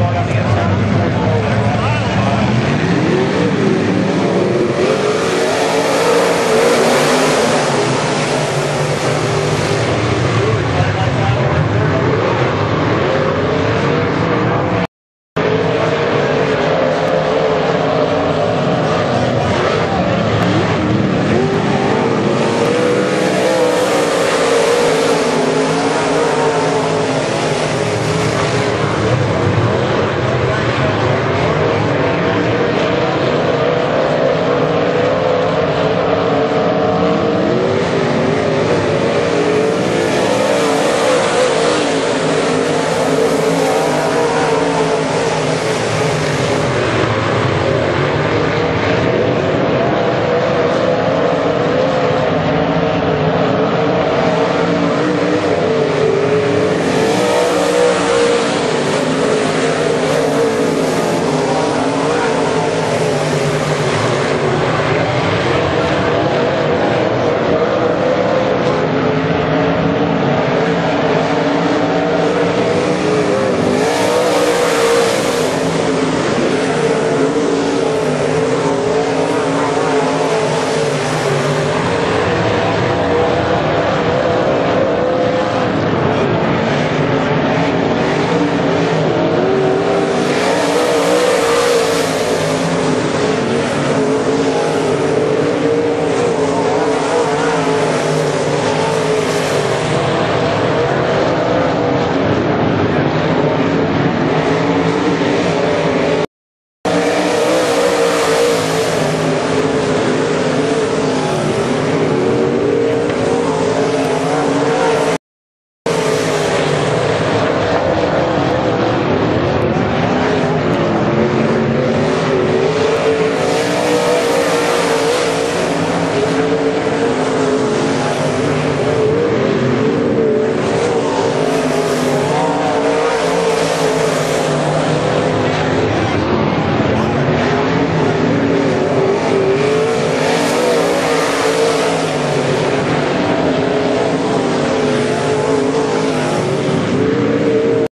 skala ner